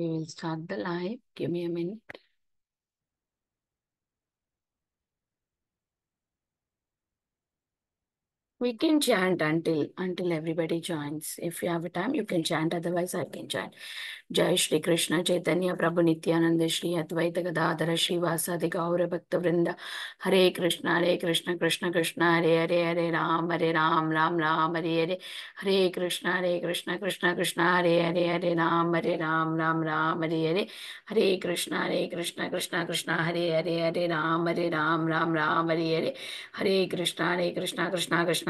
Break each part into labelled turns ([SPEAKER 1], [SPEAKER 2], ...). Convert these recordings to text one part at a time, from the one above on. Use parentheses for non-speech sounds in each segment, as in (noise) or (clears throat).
[SPEAKER 1] We will start the live. Give me a minute. We can chant until until everybody joins. If you have a time, you can chant. Otherwise, I can chant. Jai Shri Krishna Chaitanya Prabhu Nityananda Shri Advaita Gadadara Shri Vasadi Gaura Bhakta Vrinda Hare Krishna Hare Krishna Krishna Krishna Hare Hare Hare Ram Hare Ram Ram Ram Hare Hare Hare Krishna Hare Krishna Krishna Krishna Hare Hare Hare Ram Hare Ram Ram Ram Hare Hare Hare Krishna Hare Krishna Krishna Krishna Hare Hare Hare Ram Hare Ram Ram Ram Hare Hare Hare Krishna Hare Krishna Krishna Krishna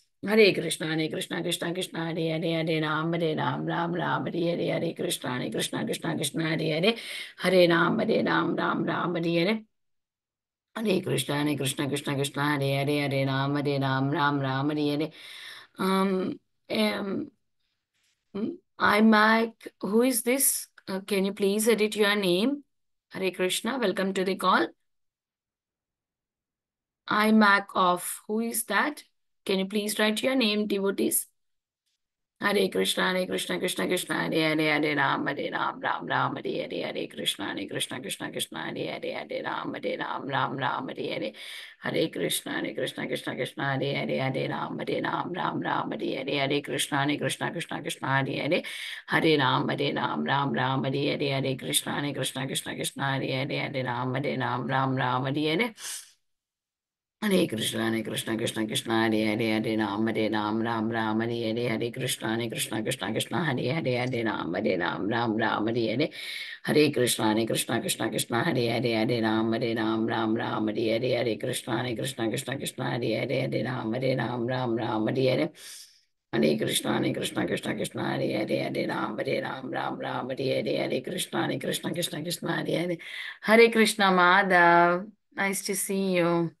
[SPEAKER 1] Hare Krishna Hare Krishna Krishna Krishna Hare Hare Hare Ram Hare Ram Ram Ram Hare Hare Hare Krishna Hare Krishna Krishna Krishna Hare Hare Hare Ram Hare Ram Ram Ram Hare Hare Hare Krishna Hare Krishna Krishna Krishna Hare Hare Hare Ram Hare Ram Ram Ram Hare Hare um, um Mm, I'm Mike. Who is this? Uh, can you please edit your name? Hare Krishna. Welcome to the call. I'm Mac off. Who is that? Can you please write your name, devotees? Hare Krishna, Hare Krishna, Krishna Krishna, Hare Hare, Hare Ram, Hare Ram, Ram Ram, Hare Hare, Hare Krishna, Hare Krishna, Krishna Krishna, Hare Hare, Hare Ram, Hare Ram, Ram Ram, Hare Hare, Hare Krishna, Hare Krishna, Krishna Krishna, Hare Hare, Hare Ram, Hare Ram, Ram Ram, Hare Hare, Hare Krishna, Hare Krishna, Krishna Krishna, Hare Hare, Hare Ram, Hare Ram, Ram Ram, Hare Hare, Hare Krishna, Hare Krishna, Krishna Krishna, Hare Hare, Hare Ram, Hare Ram, Ram Ram, Hare Hare. Hare Krishna Hare Krishna Krishna Krishna Hare Hare Hare Ram Hare Ram Ram Ram Hare Hare Hare Krishna Hare Krishna Krishna Krishna Hare Hare Hare Ram Hare Ram Ram Ram Hare Hare Hare Krishna Hare Krishna Krishna Krishna Hare Hare Hare Ram Hare Ram Ram Ram Hare Hare Hare Krishna Hare Krishna Krishna Krishna Hare Hare Hare Ram Hare Ram Ram Ram Hare Hare Hare Krishna Hare Krishna Krishna Krishna Hare Hare Hare Ram Hare Ram Ram Ram Hare Hare Hare Krishna Hare Krishna Krishna Krishna Hare Hare Hare Krishna Madhav nice to see you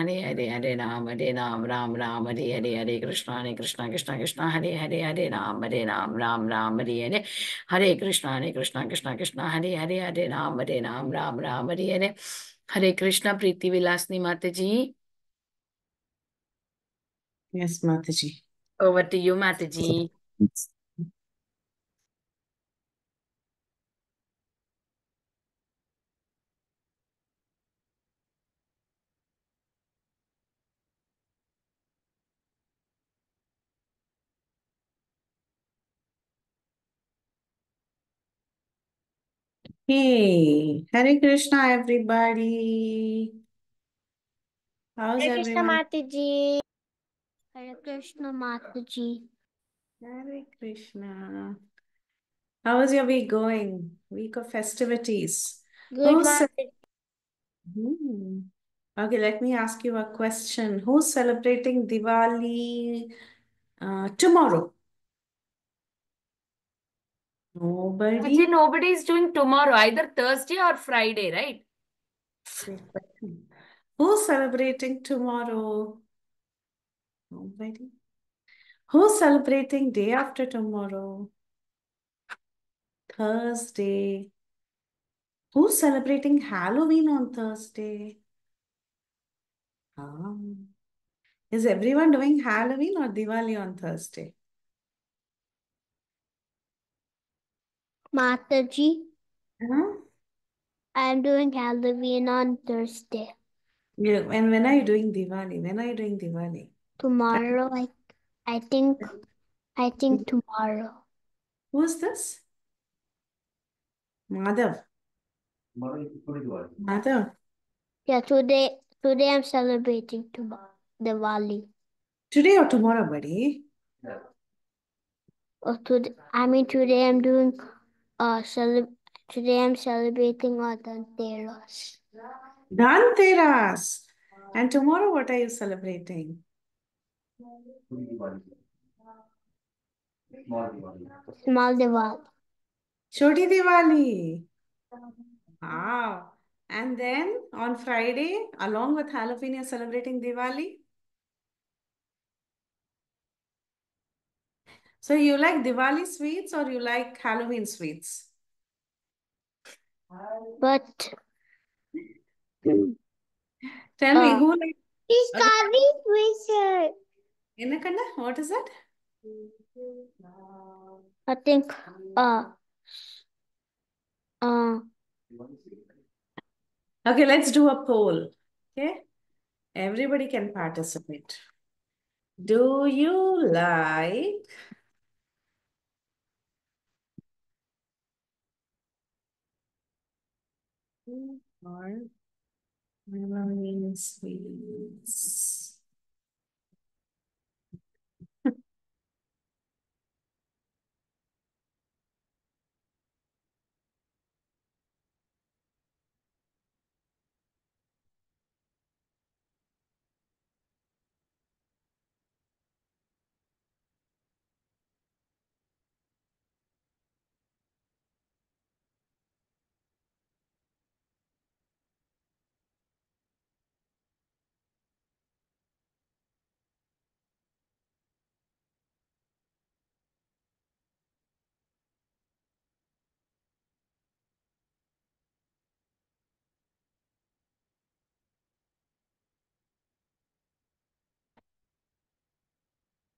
[SPEAKER 1] Hare Hare Hare Ram Hare Ram Ram Ram Hare Hare Hare Krishna Hare Krishna Krishna Krishna Hare Hare Hare Ram Hare Ram Ram Ram Hare Hare Hare Krishna Hare Krishna Krishna Krishna Hare Hare Hare Ram Hare Ram Ram Ram Hare Hare. Hare Krishna Priti Vilasini Mata ji
[SPEAKER 2] Yes, Mataji.
[SPEAKER 1] over to you माता जी
[SPEAKER 2] Hey, Hare Krishna, everybody. How's
[SPEAKER 3] Hare Krishna
[SPEAKER 2] everyone?
[SPEAKER 3] Mataji. Hare Krishna Mataji.
[SPEAKER 2] Hare Krishna. How is your week going? Week of festivities.
[SPEAKER 3] Good
[SPEAKER 2] Who's ce-
[SPEAKER 3] Mataji.
[SPEAKER 2] Hmm. Okay, let me ask you a question. Who's celebrating Diwali uh, tomorrow? Nobody?
[SPEAKER 1] Actually, nobody is doing tomorrow, either Thursday or Friday, right?
[SPEAKER 2] Who's celebrating tomorrow? Nobody. Who's celebrating day after tomorrow? Thursday. Who's celebrating Halloween on Thursday? Ah. Is everyone doing Halloween or Diwali on Thursday?
[SPEAKER 3] Mataji.
[SPEAKER 2] Huh?
[SPEAKER 3] I'm doing Halloween on Thursday.
[SPEAKER 2] Yeah, and when are you doing Diwali? When are you doing Diwali?
[SPEAKER 3] Tomorrow, I, I think, I think hmm. tomorrow.
[SPEAKER 2] Who's this? Madhav. Madhav.
[SPEAKER 3] Yeah, today, today I'm celebrating tomorrow, Diwali.
[SPEAKER 2] Today or tomorrow, buddy?
[SPEAKER 3] Or today, I mean, today I'm doing, uh, cele today I'm celebrating Dhanteras.
[SPEAKER 2] Dhanteras. And tomorrow, what are you celebrating?
[SPEAKER 3] Small Diwali.
[SPEAKER 2] Choti Diwali. Wow. And then on Friday, along with Halloween, you're celebrating Diwali? So you like Diwali sweets or you like Halloween sweets?
[SPEAKER 3] But,
[SPEAKER 2] Tell me,
[SPEAKER 3] Uh,
[SPEAKER 2] who like
[SPEAKER 3] coming
[SPEAKER 2] Enakanda? What is that?
[SPEAKER 3] I think, uh, uh,
[SPEAKER 2] Okay, let's do a poll. Okay. Everybody can participate. Do you like or Halloween sweets?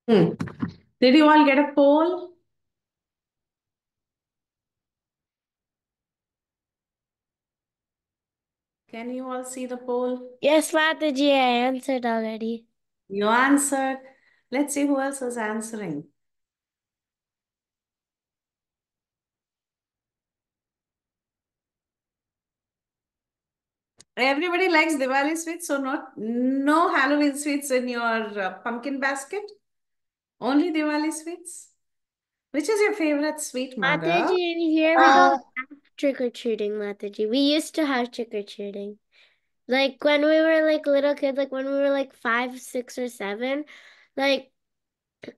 [SPEAKER 2] Hmm. Did you all get a poll? Can you all see the poll?
[SPEAKER 3] yes, Mataji, I answered already.
[SPEAKER 2] You answered. Let's see who else is answering. Everybody likes Diwali sweets, so not no Halloween sweets in your uh, pumpkin basket. Only Diwali sweets. Which is your favorite sweet, mother?
[SPEAKER 3] Mataji, in here we
[SPEAKER 2] Uh,
[SPEAKER 3] don't have trick or treating, Mataji. We used to have trick or treating. Like when we were like little kids, like when we were like five, six, or seven, like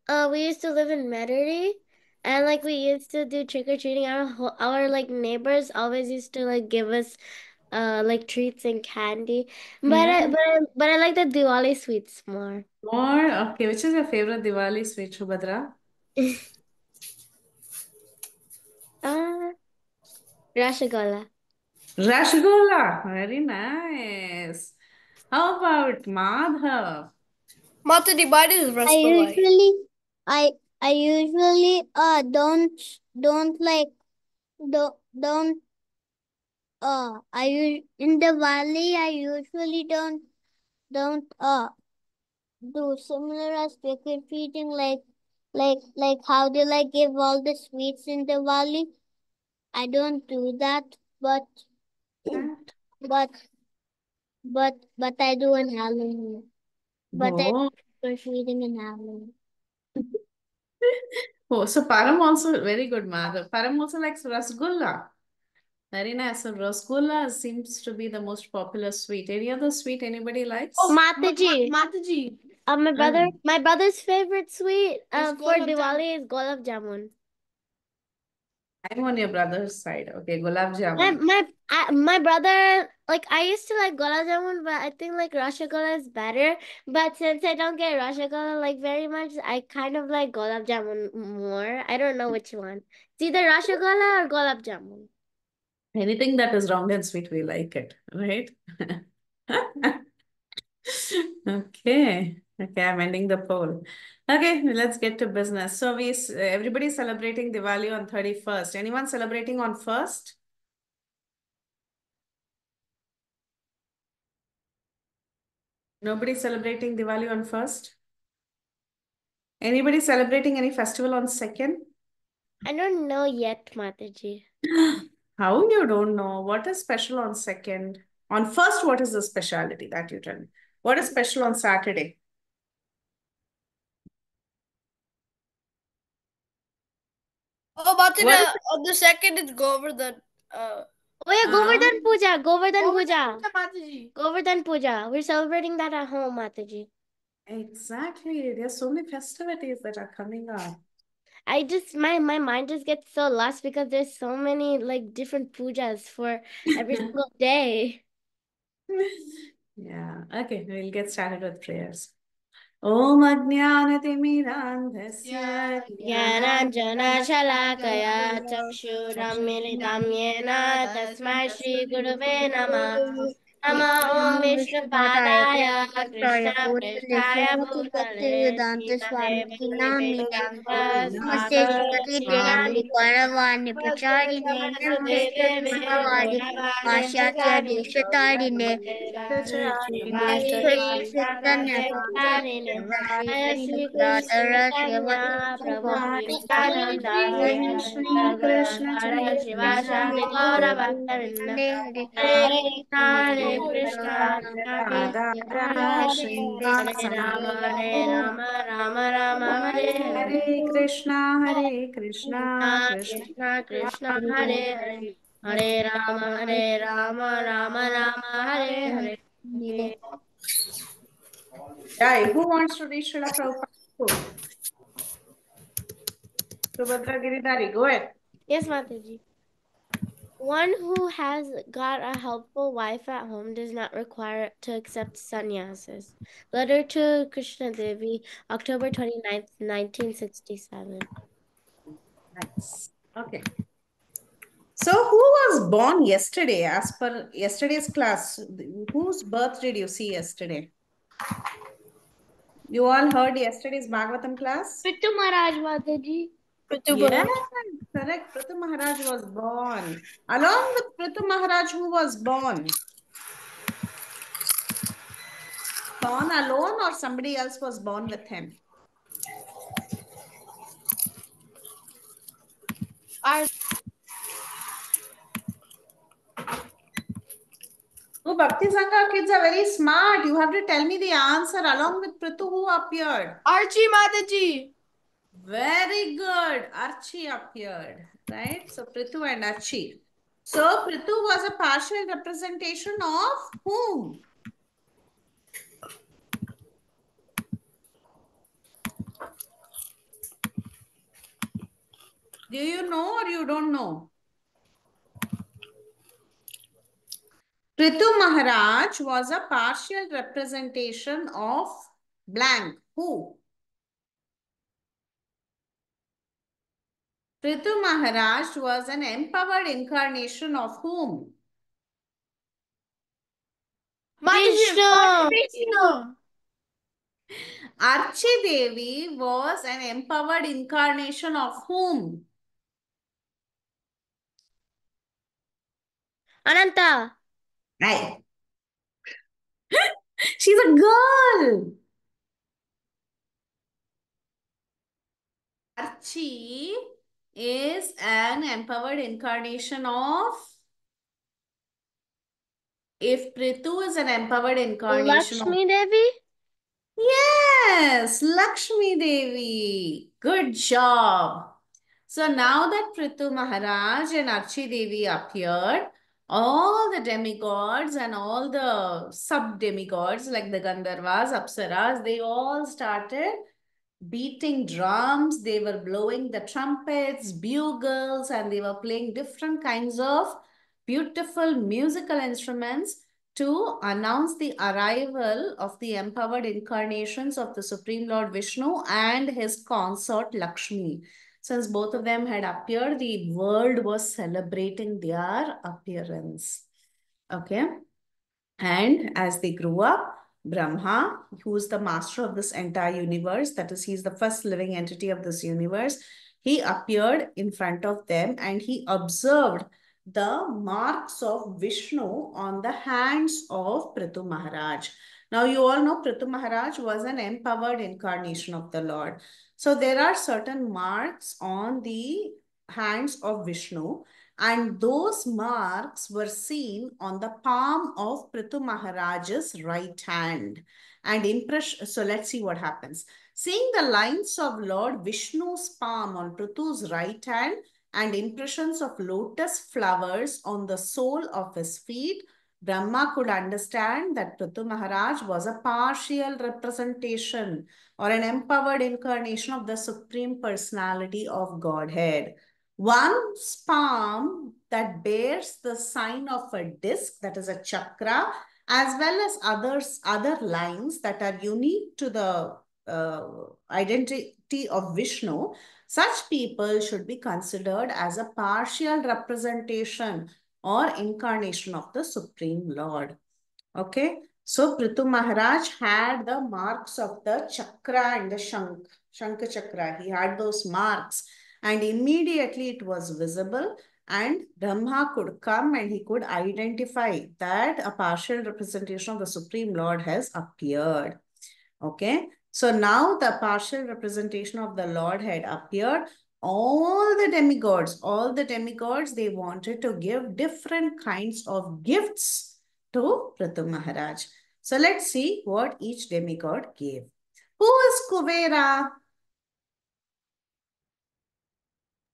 [SPEAKER 3] uh we used to live in Metairie and like we used to do trick or treating. Our whole, our like neighbors always used to like give us uh like treats and candy. But I
[SPEAKER 2] Yeah.
[SPEAKER 3] but I, but I like the Diwali sweets more.
[SPEAKER 2] More? okay, which is your favorite Diwali sweet, Shubhadra? (laughs)
[SPEAKER 3] Uh Rasgulla.
[SPEAKER 2] Rasgulla. Very nice. How about Madhav?
[SPEAKER 4] Mataji, why does
[SPEAKER 3] I
[SPEAKER 4] Rasmalai?
[SPEAKER 3] usually I I usually uh don't don't like don't don't uh I in the valley I usually don't don't uh do similar as trick feeding like like like how do like give all the sweets in Diwali. I don't do that. but (clears throat) but but but I do in Halloween. But I
[SPEAKER 2] Oh.
[SPEAKER 3] do feeding in Halloween. (laughs)
[SPEAKER 2] Oh, so Param also very good, mother. Param also likes rasgulla. Very nice. So rasgulla seems to be the most popular sweet. Any other sweet anybody likes?
[SPEAKER 3] Oh, Mataji.
[SPEAKER 4] Mataji.
[SPEAKER 3] Uh, my brother,
[SPEAKER 2] Mm.
[SPEAKER 3] my brother's favorite sweet uh, for Diwali is gulab jamun.
[SPEAKER 2] I'm on your brother's side. Okay, gulab
[SPEAKER 3] My
[SPEAKER 2] jamun.
[SPEAKER 3] my I, my brother like I used to like gulab jamun, but I think like rasgulla is better. But since I don't get rasgulla like very much, I kind of like gulab jamun more. I don't know which one. It's either rasgulla or gulab jamun.
[SPEAKER 2] Anything that is round and sweet, we like it, right? (laughs) Okay. Okay, I'm ending the poll. Okay, let's get to business. So we everybody celebrating Diwali on 31st. Anyone celebrating on 1st? Nobody celebrating Diwali on 1st? Anybody celebrating any festival on 2nd?
[SPEAKER 3] I don't know yet, Mataji. (gasps) (laughs)
[SPEAKER 2] How you don't know? What is special on 2nd? On 1st, what is the speciality that you tell me? What is special on Saturday?
[SPEAKER 4] Oh, Mataji,
[SPEAKER 2] What is
[SPEAKER 4] uh, on the second is Govardhan. Uh,
[SPEAKER 3] Oh yeah, Govardhan
[SPEAKER 2] Ah.
[SPEAKER 3] Puja, Govardhan Puja,
[SPEAKER 4] Mataji.
[SPEAKER 3] Govardhan Puja. We're celebrating that at home, Mataji.
[SPEAKER 2] Exactly. There's so many festivities that are coming up.
[SPEAKER 3] I just my my mind just gets so lost because there's so many like different pujas for every single (laughs) day.
[SPEAKER 2] Yeah. Okay, we'll get started with prayers. Om Ajnanatimirandhasya
[SPEAKER 3] ज्ञानाञ्जनशलाकया चक्षुरन्मिलितं येन तस्मै श्रीगुरुवे नमः नमः ॐ विष्णुपादाय कृष्णपृष्ठाय भूतले श्रीमते
[SPEAKER 5] नमस्ते श्रीमती देवी गौरवाणी प्रचारिणे नमस्ते भगवानी पाश्चात्य देशतारिणे चैतन्य
[SPEAKER 2] Hare Krishna, Hare Krishna, Krishna Krishna
[SPEAKER 3] Hare Hare, Hare Rama, Hare Rama, Rama Rama Hare Hare.
[SPEAKER 2] Right, who wants to read Srila Prabhupada's book? Subhadra Giridhari, go ahead.
[SPEAKER 3] Yes, Mataji. One who has got a helpful wife at home does not require to accept sannyasis. Letter to Krishna Devi, October 29th, 1967.
[SPEAKER 2] Nice. Okay. So, who was born yesterday as per yesterday's class? Whose birth did you see yesterday? You all heard yesterday's Bhagavatam class?
[SPEAKER 3] Prithu Maharaj Mataji.
[SPEAKER 2] Yes, correct. Prithu Maharaj was born. Along with Prithu Maharaj, who was born? Born alone or somebody else was born with him? I... Oh, Bhakti Sangha kids are very smart. You have to tell me the answer along with Prithu who appeared.
[SPEAKER 4] Archie Mataji.
[SPEAKER 2] Very good. Archie appeared, right? So Prithu and Archie. So Prithu was a partial representation of whom? Do you know or you don't know? Prithu Maharaj was a partial representation of blank. Who? Prithu Maharaj was an empowered incarnation of whom?
[SPEAKER 3] Vishnu.
[SPEAKER 4] Vishnu.
[SPEAKER 2] Archie Devi was an empowered incarnation of whom?
[SPEAKER 3] Ananta.
[SPEAKER 2] Right. (laughs) She's a girl. Archie is an empowered incarnation of If Prithu is an empowered incarnation of
[SPEAKER 3] Lakshmi Devi?
[SPEAKER 2] Yes, Lakshmi Devi. Good job. So now that Prithu Maharaj and Archi Devi appeared, all the demigods and all the sub demigods like the Gandharvas, Apsaras, they all started beating drums, they were blowing the trumpets, bugles, and they were playing different kinds of beautiful musical instruments to announce the arrival of the empowered incarnations of the Supreme Lord Vishnu and his consort Lakshmi. Since both of them had appeared, the world was celebrating their appearance. Okay. And as they grew up, Brahma, who is the master of this entire universe, that is, he is the first living entity of this universe, he appeared in front of them and he observed the marks of Vishnu on the hands of Prithu Maharaj. Now, you all know Prithu Maharaj was an empowered incarnation of the Lord. So, there are certain marks on the hands of Vishnu and those marks were seen on the palm of Prithu Maharaj's right hand. And impression, so let's see what happens. Seeing the lines of Lord Vishnu's palm on Prithu's right hand and impressions of lotus flowers on the sole of his feet, Brahma could understand that Prithu Maharaj was a partial representation or an empowered incarnation of the Supreme Personality of Godhead. One's palm that bears the sign of a disc, that is a chakra, as well as others, other lines that are unique to the uh, identity of Vishnu, such people should be considered as a partial representation or incarnation of the Supreme Lord. Okay, so Prithu Maharaj had the marks of the chakra and the shank, shanka chakra. He had those marks and immediately it was visible and Brahma could come and he could identify that a partial representation of the Supreme Lord has appeared. Okay, so now the partial representation of the Lord had appeared. All the demigods, all the demigods, they wanted to give different kinds of gifts to Prithu Maharaj. So let's see what each demigod gave. Who is Kuvera?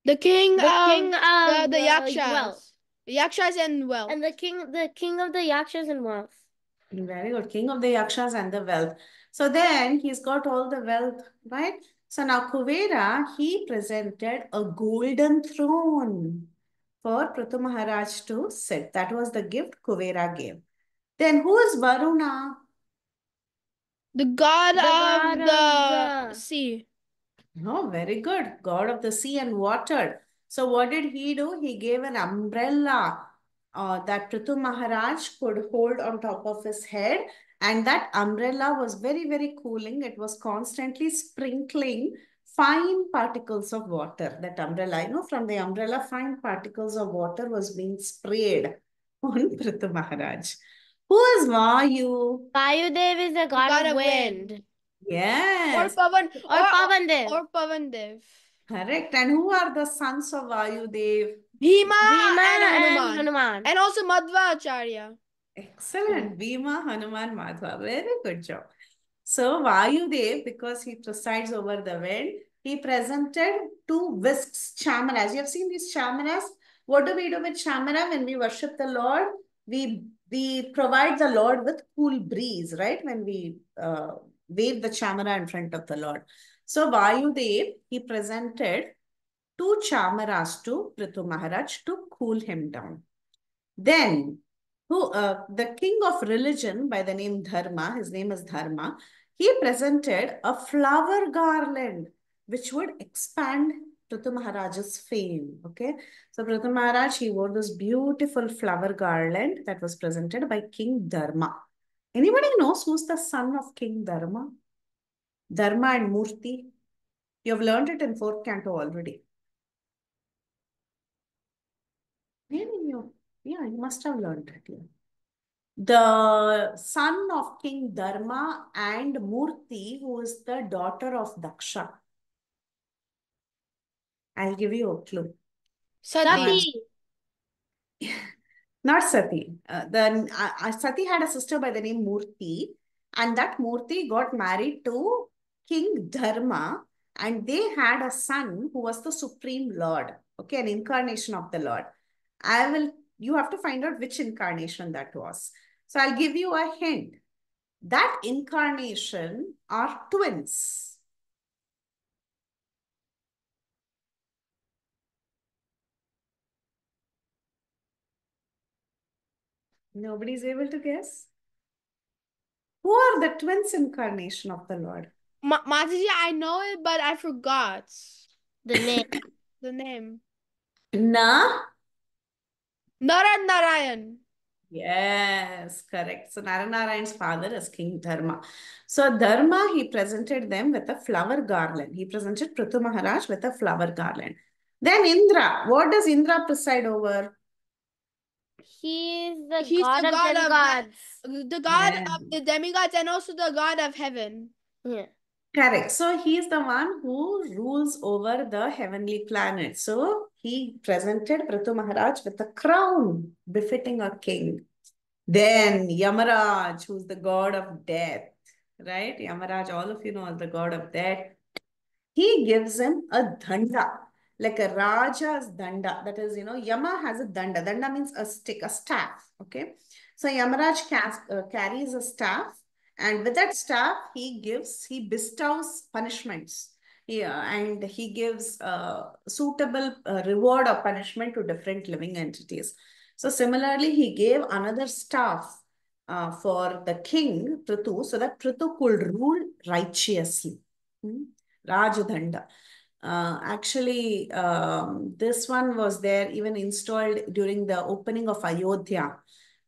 [SPEAKER 4] The king
[SPEAKER 3] The
[SPEAKER 4] of
[SPEAKER 3] king
[SPEAKER 4] the,
[SPEAKER 3] of
[SPEAKER 4] the
[SPEAKER 3] the
[SPEAKER 4] yakshas.
[SPEAKER 3] wealth.
[SPEAKER 4] Yakshas and wealth.
[SPEAKER 3] And the king the king of the yakshas and wealth.
[SPEAKER 2] Very good. King of the Yakshas and the wealth. So then he's got all the wealth, right? So now Kuvera, he presented a golden throne for Prithu Maharaj to sit. That was the gift Kuvera gave. Then who is Varuna?
[SPEAKER 4] the god
[SPEAKER 3] The
[SPEAKER 4] of
[SPEAKER 3] god
[SPEAKER 4] the,
[SPEAKER 3] of the-
[SPEAKER 4] sea.
[SPEAKER 2] Oh, very good. God of the sea and water. So what did he do? He gave an umbrella uh, that Prithu Maharaj could hold on top of his head. And that umbrella was very, very cooling. It was constantly sprinkling fine particles of water. That umbrella, you know, from the umbrella, fine particles of water was being sprayed (laughs) on Prithu Maharaj. Who is Vayu?
[SPEAKER 3] Dev is the god,
[SPEAKER 4] god
[SPEAKER 3] of
[SPEAKER 4] of
[SPEAKER 3] wind.
[SPEAKER 4] wind.
[SPEAKER 2] Yes,
[SPEAKER 4] Or Pavan.
[SPEAKER 3] Or.
[SPEAKER 4] Or Pavandev.
[SPEAKER 2] correct. And who are the sons of Vayudev?
[SPEAKER 4] Bhima,
[SPEAKER 3] Bhima
[SPEAKER 4] and
[SPEAKER 3] and
[SPEAKER 4] Hanuman.
[SPEAKER 3] Hanuman.
[SPEAKER 4] And also Madhva Acharya.
[SPEAKER 2] Excellent. Bhima, Hanuman, Madhva. Very good job. So Vayudev, because he presides over the wind, he presented two whisks, chamaras. You have seen these chamaras? What do we do with chamara when we worship the Lord? We we provide the Lord with cool breeze, right? When we uh, wave the chamara in front of the Lord. So Vayudev, he presented two chamaras to Prithu Maharaj to cool him down. Then who uh, the king of religion by the name Dharma, his name is Dharma, he presented a flower garland which would expand Prithu Maharaj's fame. Okay, so Prithu Maharaj he wore this beautiful flower garland that was presented by King Dharma. Anybody knows who's the son of King Dharma? Dharma and Murti. You have learned it in fourth canto already. Maybe you, yeah, you must have learned it. Yeah. The son of King Dharma and Murti, who is the daughter of Daksha. I'll give you a clue.
[SPEAKER 4] Sati.
[SPEAKER 2] Not Sati. Uh, then uh, uh, Sati had a sister by the name Murti, and that Murti got married to King Dharma, and they had a son who was the Supreme Lord. Okay, an incarnation of the Lord. I will. You have to find out which incarnation that was. So I'll give you a hint. That incarnation are twins. Nobody's able to guess? Who are the twins incarnation of the Lord?
[SPEAKER 4] Ma- Mataji, I know it, but I forgot
[SPEAKER 3] The name. (laughs)
[SPEAKER 4] the name.
[SPEAKER 2] Na?
[SPEAKER 4] Naran Narayan.
[SPEAKER 2] Yes, correct. So Naranarayan's father is King Dharma. So Dharma, he presented them with a flower garland. He presented Prithu Maharaj with a flower garland. Then Indra, what does Indra preside over?
[SPEAKER 3] He's the
[SPEAKER 4] He's
[SPEAKER 3] god
[SPEAKER 4] the
[SPEAKER 3] of
[SPEAKER 4] god of
[SPEAKER 3] demigods.
[SPEAKER 4] The god
[SPEAKER 2] Yeah.
[SPEAKER 4] of the demigods and also the god of heaven.
[SPEAKER 3] Yeah.
[SPEAKER 2] Correct. So he is the one who rules over the heavenly planet. So he presented Prithu Maharaj with a crown befitting a king. Then Yamaraj, who's the god of death, right? Yamaraj, all of you know, is the god of death. He gives him a danda, like a Raja's danda. That is, you know, Yama has a danda. Danda means a stick, a staff. Okay. So Yamaraj cas- uh, carries a staff, and with that staff, he gives, he bestows punishments. Yeah, and he gives uh, suitable uh, reward or punishment to different living entities. So similarly, he gave another staff uh, for the king, Prithu, so that Prithu could rule righteously. Hmm? Rajadhanda. Uh, actually, um, this one was there even installed during the opening of Ayodhya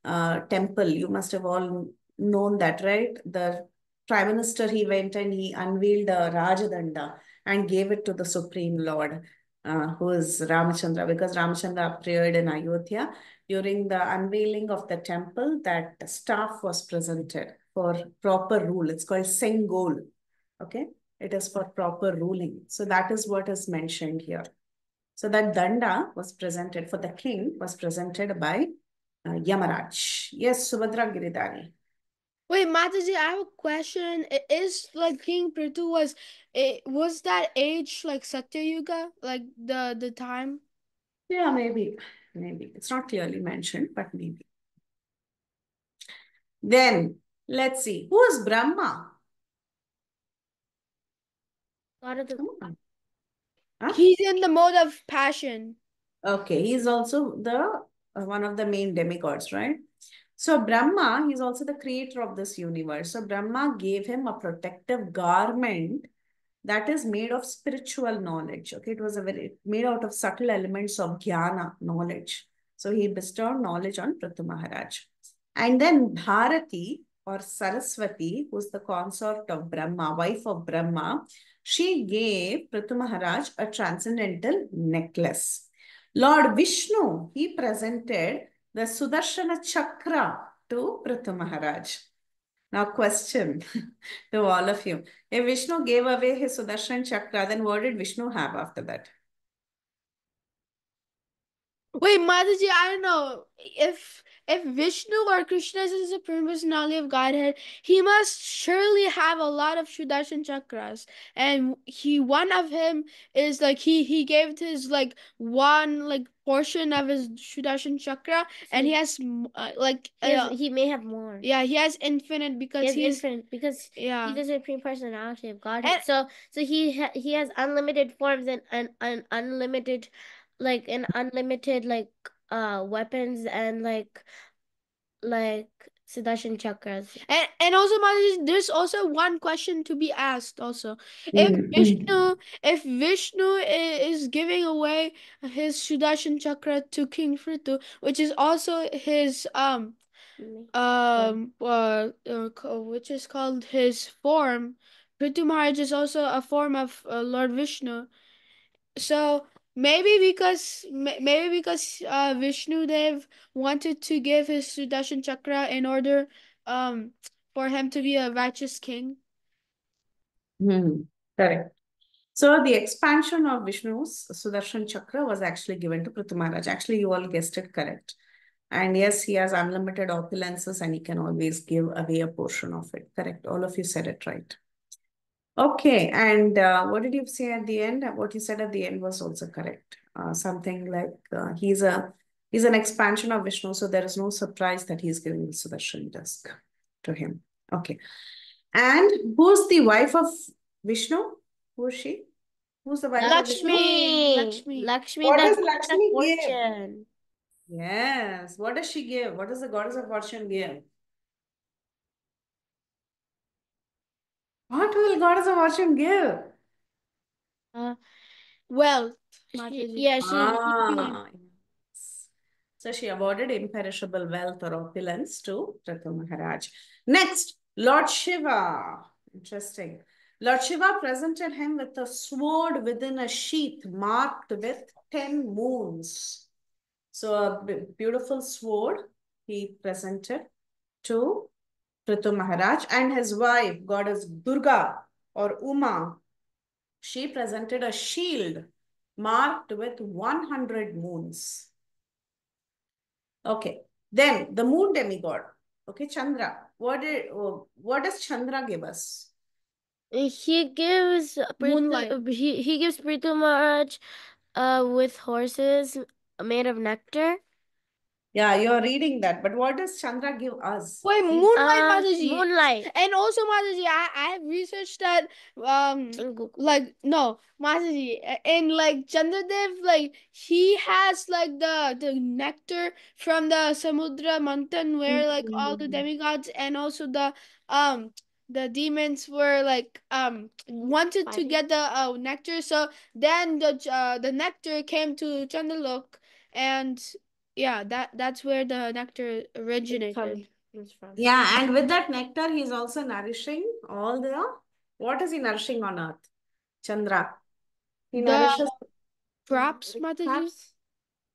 [SPEAKER 2] uh, temple. You must have all known that, right? The prime minister, he went and he unveiled the Rajadhanda and gave it to the Supreme Lord, uh, who is Ramachandra, because Ramachandra appeared in Ayodhya. During the unveiling of the temple, that staff was presented for proper rule. It's called Sengol. Okay. It is for proper ruling. So that is what is mentioned here. So that danda was presented for the king was presented by uh, Yamaraj. Yes, Subhadra Giridhari.
[SPEAKER 4] Wait, Mataji, I have a question. Is like King Prithu was it was that age like Satya Yuga, like the the time?
[SPEAKER 2] Yeah, maybe, maybe. It's not clearly mentioned, but maybe. Then let's see. Who is Brahma?
[SPEAKER 3] God of the
[SPEAKER 2] Huh?
[SPEAKER 4] He's in the mode of passion.
[SPEAKER 2] Okay, he's also the uh, one of the main demigods, right? So Brahma, he's also the creator of this universe. So Brahma gave him a protective garment that is made of spiritual knowledge. Okay, it was a very made out of subtle elements of jnana knowledge. So he bestowed knowledge on Prithu Maharaj. And then Bharati or Saraswati, who's the consort of Brahma, wife of Brahma, she gave Prithu Maharaj a transcendental necklace. Lord Vishnu, he presented the Sudarshana Chakra to Prithu Maharaj. Now, question (laughs) to all of you. If Vishnu gave away his Sudarshan Chakra, then what did Vishnu have after that?
[SPEAKER 4] Wait, Mataji, I don't know if if Vishnu or Krishna is the supreme personality of Godhead, he must surely have a lot of Sudarshan chakras, and he one of him is like he he gave his like one like portion of his Sudarshan chakra, and he has uh, like
[SPEAKER 3] He, has-
[SPEAKER 4] uh,
[SPEAKER 3] he may have more.
[SPEAKER 4] yeah he has infinite
[SPEAKER 3] He
[SPEAKER 4] because
[SPEAKER 3] has
[SPEAKER 4] he's
[SPEAKER 3] infinite because
[SPEAKER 4] yeah
[SPEAKER 3] he's the supreme personality of Godhead.
[SPEAKER 4] And-
[SPEAKER 3] so so he ha he has unlimited forms and an un unlimited like an unlimited like uh weapons and like like Sudarshan chakras.
[SPEAKER 4] And and also, Mataji, there's also one question to be asked. Also, if
[SPEAKER 2] Mm, mm.
[SPEAKER 4] Vishnu, if Vishnu is giving away his Sudarshan chakra to King Prithu, which is also his um um uh, uh which is called his form, Prithu Maharaj is also a form of uh, Lord Vishnu. So maybe because maybe because uh Vishnu Dev wanted to give his Sudarshan chakra in order um for him to be a righteous king.
[SPEAKER 2] Hmm, correct. So the expansion of Vishnu's Sudarshan Chakra was actually given to Prithu Maharaj. Actually, you all guessed it correct. And yes, he has unlimited opulences and he can always give away a portion of it. Correct. All of you said it right. Okay. And uh, what did you say at the end? What you said at the end was also correct. Uh, something like uh, he's a he's an expansion of Vishnu, so there is no surprise that he's giving the Sudarshan disc to him. Okay. And who's the wife of Vishnu? Who is she? Who's the wife of Vishnu?
[SPEAKER 3] Lakshmi.
[SPEAKER 4] Lakshmi.
[SPEAKER 3] Lakshmi,
[SPEAKER 2] What does Lakshmi give? Yes. What does she give? What does the goddess of fortune give? What will goddess of fortune give?
[SPEAKER 3] Uh,
[SPEAKER 4] Wealth.
[SPEAKER 3] she, yeah, she,
[SPEAKER 2] Ah, yes. So she awarded imperishable wealth or opulence to Prithu Maharaj. Next, Lord Shiva. Interesting. Lord Shiva presented him with a sword within a sheath marked with 10 moons. So a beautiful sword he presented to Prithu Maharaj and his wife, goddess Durga or Uma. She presented a shield marked with 100 moons. Okay, then the moon demigod. Okay, Chandra. What did what does Chandra give us?
[SPEAKER 3] he gives
[SPEAKER 4] Moonlight.
[SPEAKER 3] Prithu, he, he gives Prithu Maharaj uh, with horses made of nectar.
[SPEAKER 2] Yeah, you're reading that, but what does Chandra give us?
[SPEAKER 4] Wait, Moonlight
[SPEAKER 3] Uh,
[SPEAKER 4] Mataji.
[SPEAKER 3] moonlight.
[SPEAKER 4] And also Mataji, I, I have researched that um like no Mataji and like Chandradev like he has like the the nectar from the Samudra Manthan where like all the
[SPEAKER 2] Mhm.
[SPEAKER 4] demigods and also the um the demons were like um wanted to get the uh, nectar so then the uh, the nectar came to Chandralok and yeah that that's where the nectar originated.
[SPEAKER 3] From, from.
[SPEAKER 2] Yeah, and with that nectar, he's also nourishing all the what is he nourishing on earth? Chandra. He
[SPEAKER 4] The
[SPEAKER 2] nourishes
[SPEAKER 4] Crops,
[SPEAKER 3] The
[SPEAKER 4] Mataji?
[SPEAKER 3] crops.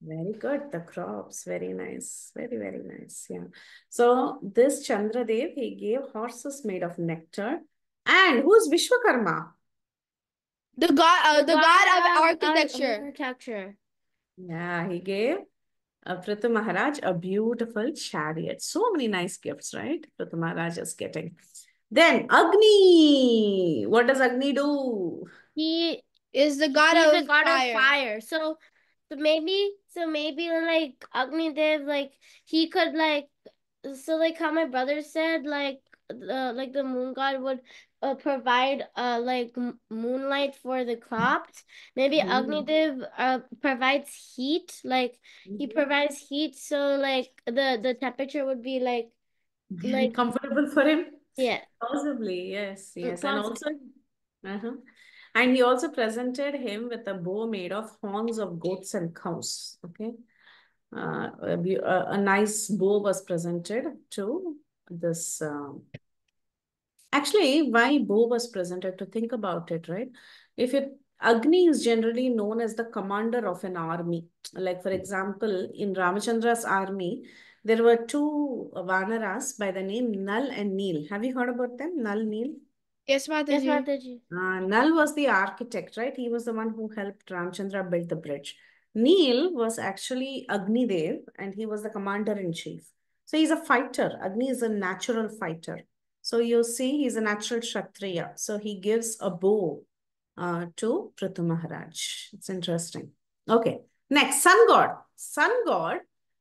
[SPEAKER 2] Very good. The crops, very nice. Very, very nice. Yeah. So this Chandra Dev, he gave horses made of nectar. And who's Vishwakarma?
[SPEAKER 4] The god, uh, the, god, of
[SPEAKER 3] uh,
[SPEAKER 4] architecture.
[SPEAKER 3] architecture.
[SPEAKER 2] Yeah, he gave uh, Prithu Maharaj a beautiful chariot. So many nice gifts, right? Prithu Maharaj is getting. Then Agni. What does Agni do?
[SPEAKER 3] He
[SPEAKER 4] Is the god
[SPEAKER 3] he's
[SPEAKER 4] of
[SPEAKER 3] the god
[SPEAKER 4] fire.
[SPEAKER 3] of fire. So, so maybe, so maybe like Agni Dev, like he could like, so like how my brother said, like the like the moon god would uh, provide uh like moonlight for the crops. Maybe Agni
[SPEAKER 2] Mm.
[SPEAKER 3] Dev uh provides heat, like he
[SPEAKER 2] Mhm.
[SPEAKER 3] provides heat, so like the the temperature would be like (laughs) like
[SPEAKER 2] Comfortable for him?
[SPEAKER 3] yeah.
[SPEAKER 2] Possibly, yes, yes. And also, uh-huh. And he also presented him with a bow made of horns of goats and cows. Okay. Uh, a, a, a nice bow was presented to this. Um, actually, why bow was presented? To think about it, right? If it Agni is generally known as the commander of an army. Like, for example, in Ramachandra's army, there were two Vanaras by the name Nal and Neel. Have you heard about them? Nal, Neel?
[SPEAKER 4] Yes,
[SPEAKER 3] Yes,
[SPEAKER 4] Mataji.
[SPEAKER 3] Mataji.
[SPEAKER 2] Uh, Nal was the architect, right? He was the one who helped Ramchandra build the bridge. Neel was actually Agni Dev and he was the commander in chief. So he's a fighter. Agni is a natural fighter. So you see, he's a natural Kshatriya. So he gives a bow uh, to Prithu Maharaj. It's interesting. Okay, next, sun god. Sun god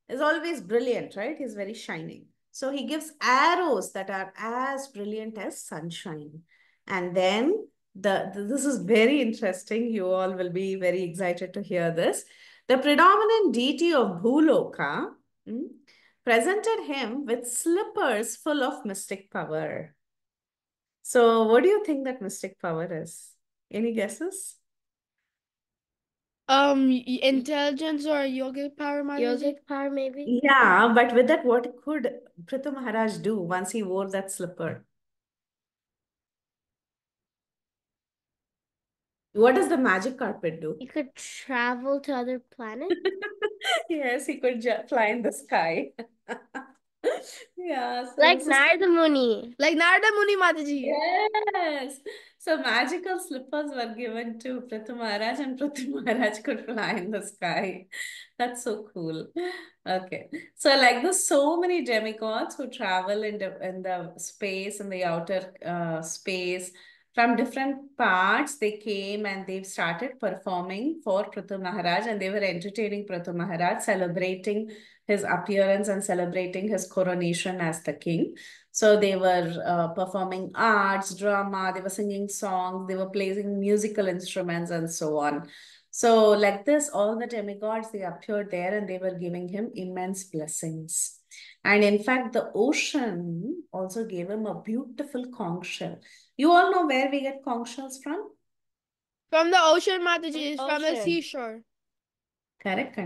[SPEAKER 2] is always brilliant, right? He's very shining. So he gives arrows that are as brilliant as sunshine. And then the, the- this is very interesting. You all will be very excited to hear this. The predominant deity of Bhuloka mm, presented him with slippers full of mystic power. So, what do you think that mystic power is? Any guesses?
[SPEAKER 4] Um, intelligence or yogic power, Mataji?
[SPEAKER 3] Yogic power, maybe.
[SPEAKER 2] Yeah, but with that, what could Prithu Maharaj do once he wore that slipper? What does the magic carpet do?
[SPEAKER 3] He could travel to other planets. (laughs)
[SPEAKER 2] Yes, he could ju- fly in the sky. (laughs) Yeah, so
[SPEAKER 3] Like
[SPEAKER 2] this is
[SPEAKER 3] Narada Muni.
[SPEAKER 4] Like Narada Muni Mataji.
[SPEAKER 2] Yes. So magical slippers were given to Prithu Maharaj and Prithu (laughs) Maharaj could fly in the sky. That's so cool. Okay. So like there's so many demigods who travel in the in the space, in the outer uh, space. From different parts, they came and they started performing for Prithu Maharaj and they were entertaining Prithu Maharaj, celebrating his appearance and celebrating his coronation as the king. So they were uh, performing arts, drama, they were singing songs, they were playing musical instruments and so on. So like this, all the demigods, they appeared there and they were giving him immense blessings. And in fact, the ocean also gave him a beautiful conch shell. You all know where we get conch shells from?
[SPEAKER 4] From the ocean Mataji is from the seashore.
[SPEAKER 2] Correct.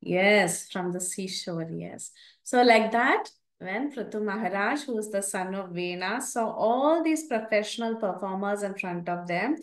[SPEAKER 2] Yes, from the seashore, yes. So like that, when Prithu Maharaj, who is the son of Vena, saw all these professional performers in front of them,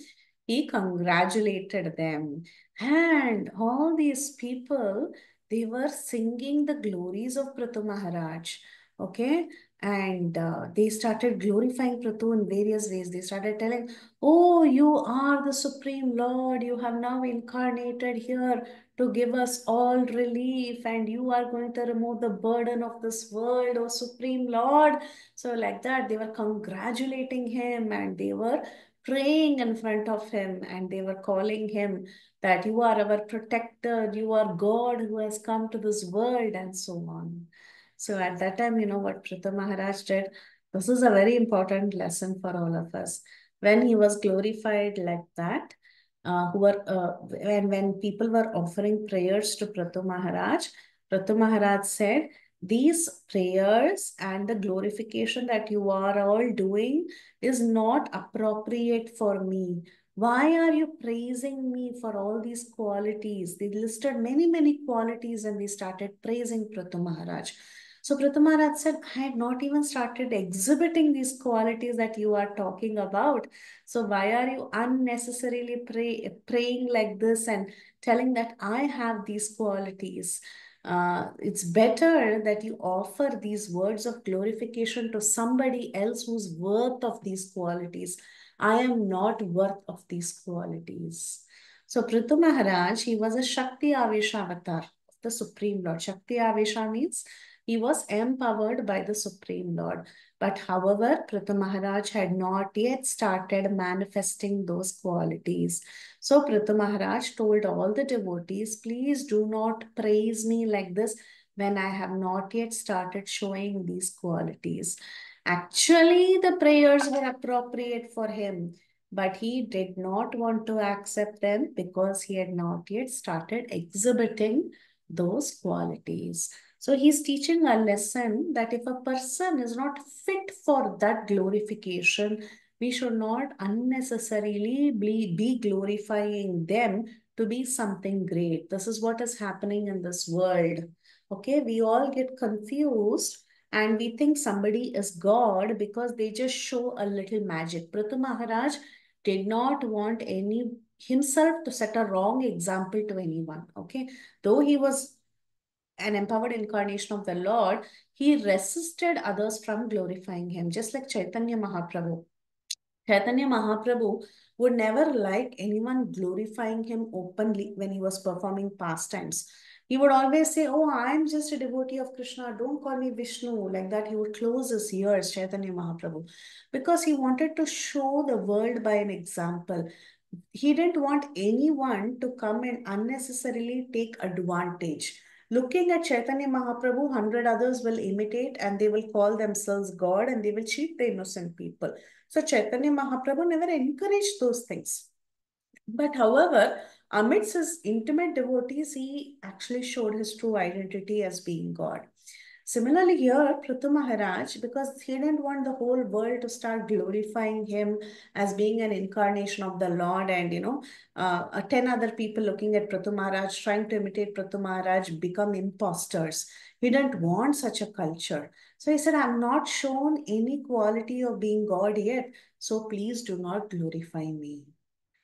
[SPEAKER 2] he congratulated them. And all these people, they were singing the glories of Prithu Maharaj. Okay. And uh, they started glorifying Prithu in various ways. They started telling, Oh, you are the Supreme Lord. You have now incarnated here to give us all relief, and you are going to remove the burden of this world, O Supreme Lord. So, like that, they were congratulating him and they were praying in front of him and they were calling him that you are our protector, you are God who has come to this world, and so on. So, at that time, you know what Prithu Maharaj did? This is a very important lesson for all of us. When he was glorified like that, uh, who were uh, when when people were offering prayers to Prithu Maharaj, Prithu Maharaj said, "These prayers and the glorification that you are all doing is not appropriate for me. Why are you praising me for all these qualities?" They listed many many qualities and they started praising Prithu Maharaj. So Prithu Maharaj said, I had not even started exhibiting these qualities that you are talking about. So why are you unnecessarily pray, praying like this and telling that I have these qualities? Uh, it's better that you offer these words of glorification to somebody else who's worth of these qualities. I am not worth of these qualities. So Prithu Maharaj, he was a Shakti Avesha avatar of the Supreme Lord. Shakti Avesha means he was empowered by the Supreme Lord. But however, Prithu Maharaj had not yet started manifesting those qualities. So Prithu Maharaj told all the devotees, please do not praise me like this when I have not yet started showing these qualities. Actually, the prayers were appropriate for him, but he did not want to accept them because he had not yet started exhibiting those qualities. So he's teaching a lesson that if a person is not fit for that glorification, we should not unnecessarily be, be glorifying them to be something great. This is what is happening in this world. Okay, we all get confused and we think somebody is God because they just show a little magic. Prithu Maharaj did not want any himself to set a wrong example to anyone. Okay, though he was an empowered incarnation of the Lord, he resisted others from glorifying him, just like Chaitanya Mahaprabhu. Chaitanya Mahaprabhu would never like anyone glorifying him openly when he was performing pastimes. He would always say, Oh, I'm just a devotee of Krishna. Don't call me Vishnu. Like that, he would close his ears, Chaitanya Mahaprabhu, because he wanted to show the world by an example. He didn't want anyone to come and unnecessarily take advantage. Looking at Chaitanya Mahaprabhu, hundred others will imitate and they will call themselves God and they will cheat the innocent people. So Chaitanya Mahaprabhu never encouraged those things. But however, amidst his intimate devotees, he actually showed his true identity as being God. Similarly, here, Prithu Maharaj, because he didn't want the whole world to start glorifying him as being an incarnation of the Lord, and you know, uh, 10 other people looking at Prithu Maharaj, trying to imitate Prithu Maharaj, become imposters. He didn't want such a culture. So he said, I'm not shown any quality of being God yet, so please do not glorify me.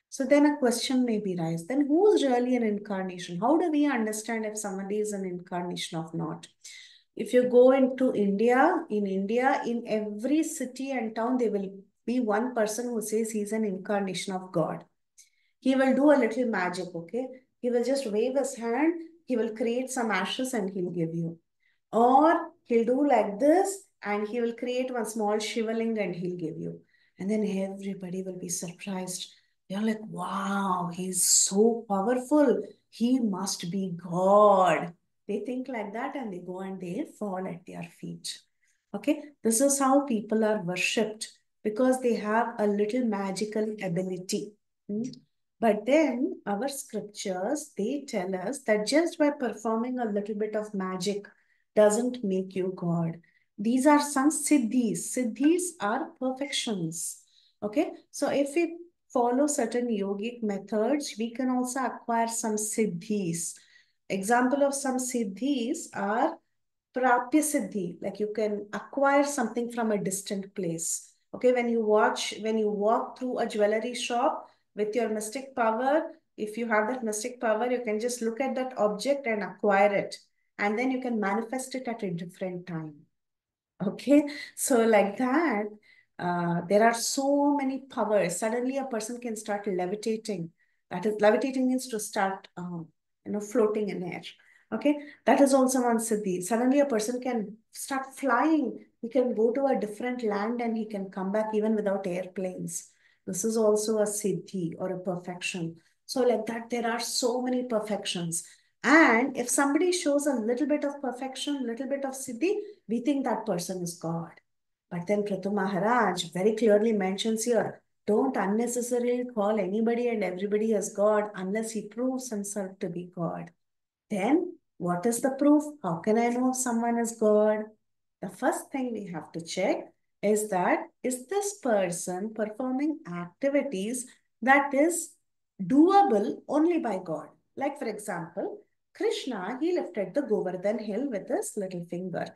[SPEAKER 2] So then a question may be raised, then who's really an incarnation? How do we understand if somebody is an incarnation of not? If you go into India, in India, in every city and town, there will be one person who says he's an incarnation of God. He will do a little magic, okay? He will just wave his hand, he will create some ashes and he'll give you. Or he'll do like this and he will create one small shivaling and he'll give you. And then everybody will be surprised. They're like, wow, he's so powerful. He must be God. They think like that and they go and they fall at their feet. Okay, this is how people are worshipped because they have a little magical ability. Hmm? But then our scriptures, they tell us that just by performing a little bit of magic doesn't make you God. These are some siddhis. Siddhis are perfections. Okay, so if we follow certain yogic methods, we can also acquire some siddhis. Example of some siddhis are prapti siddhi, like you can acquire something from a distant place. Okay, when you watch, when you walk through a jewelry shop with your mystic power, if you have that mystic power, you can just look at that object and acquire it. And then you can manifest it at a different time. Okay, so like that, uh, there are so many powers. Suddenly, a person can start levitating. That is, levitating means to start, um, you know, floating in air. Okay, that is also one siddhi. Suddenly, a person can start flying. He can go to a different land and he can come back even without airplanes. This is also a siddhi or a perfection. So, like that, there are so many perfections. And if somebody shows a little bit of perfection, little bit of siddhi, we think that person is God. But then Prithu Maharaj very clearly mentions here, don't unnecessarily call anybody and everybody as God unless he proves himself to be God. Then what is the proof? How can I know someone is God? The first thing we have to check is that is this person performing activities that is doable only by God? Like for example, Krishna, he lifted the Govardhan hill with his little finger.